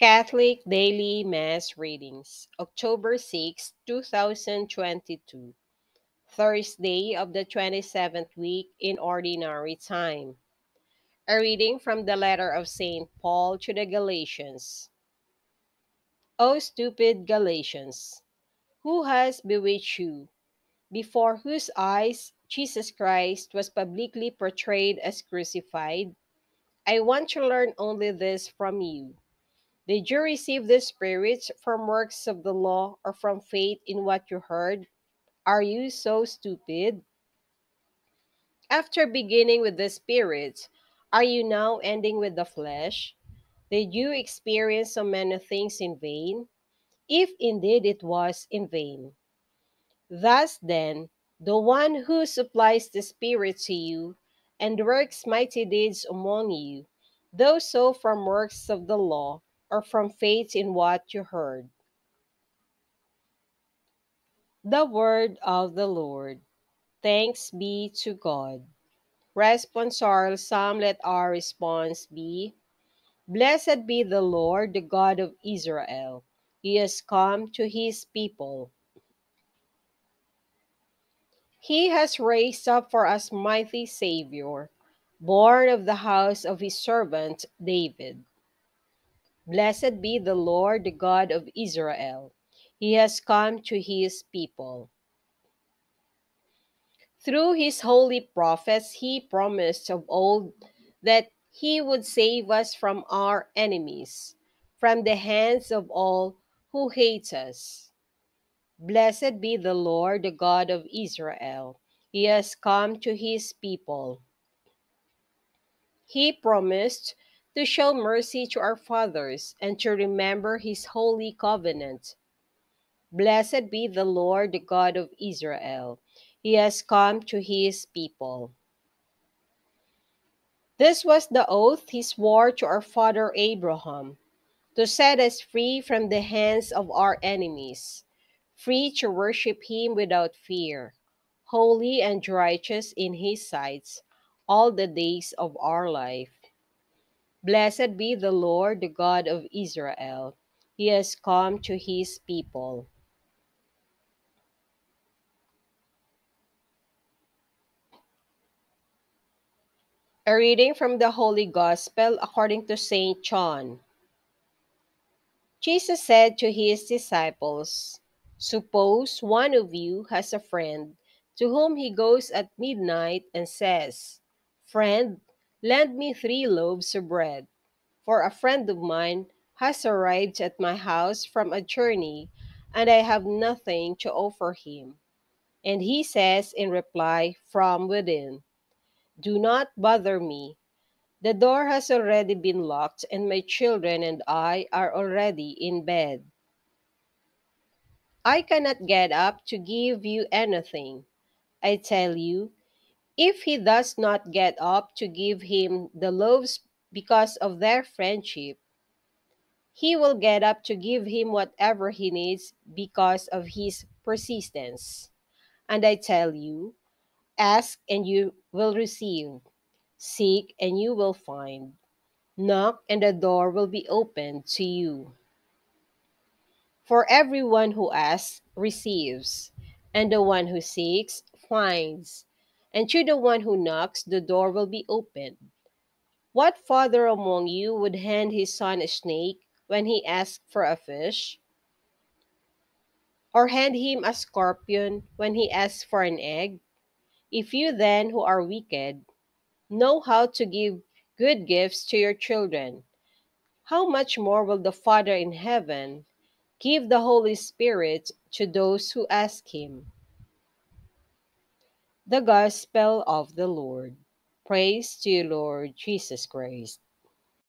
Catholic Daily Mass Readings, October 6, 2022, Thursday of the 27th week in Ordinary Time. A reading from the letter of St. Paul to the Galatians. O stupid Galatians, who has bewitched you, before whose eyes Jesus Christ was publicly portrayed as crucified? I want to learn only this from you did you receive the Spirit from works of the law or from faith in what you heard? Are you so stupid? After beginning with the Spirit, are you now ending with the flesh? Did you experience so many things in vain? If indeed it was in vain. Thus then, the one who supplies the Spirit to you and works mighty deeds among you, though so from works of the law, or from faith in what you heard. The word of the Lord. Thanks be to God. Responsorial Psalm, let our response be Blessed be the Lord, the God of Israel. He has come to his people. He has raised up for us mighty Savior, born of the house of his servant David. Blessed be the Lord, the God of Israel. He has come to his people. Through his holy prophets, he promised of old that he would save us from our enemies, from the hands of all who hate us. Blessed be the Lord, the God of Israel. He has come to his people. He promised to show mercy to our fathers and to remember his holy covenant. Blessed be the Lord, the God of Israel. He has come to his people. This was the oath he swore to our father Abraham to set us free from the hands of our enemies, free to worship him without fear, holy and righteous in his sight all the days of our life. Blessed be the Lord, the God of Israel. He has come to his people. A reading from the Holy Gospel according to St. John. Jesus said to his disciples, Suppose one of you has a friend to whom he goes at midnight and says, Friend, Lend me three loaves of bread, for a friend of mine has arrived at my house from a journey, and I have nothing to offer him. And he says in reply from within, Do not bother me. The door has already been locked, and my children and I are already in bed. I cannot get up to give you anything. I tell you, if he does not get up to give him the loaves because of their friendship, he will get up to give him whatever he needs because of his persistence. And I tell you, ask and you will receive, seek and you will find, knock and the door will be opened to you. For everyone who asks receives, and the one who seeks finds and to the one who knocks, the door will be opened. What father among you would hand his son a snake when he asks for a fish? Or hand him a scorpion when he asks for an egg? If you then, who are wicked, know how to give good gifts to your children, how much more will the Father in heaven give the Holy Spirit to those who ask him? The Gospel of the Lord. Praise to you, Lord Jesus Christ.